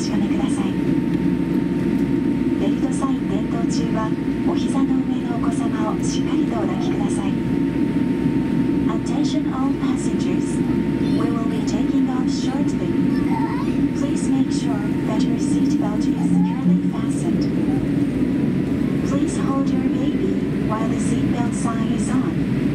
し止めください。レイトサイン点灯中はお膝の上のお子様をしっかりとお抱きください。Attention all passengers. We will be taking off shortly. Please make sure that your seatbelt is securely fastened. Please hold your baby while the seatbelt sign is on.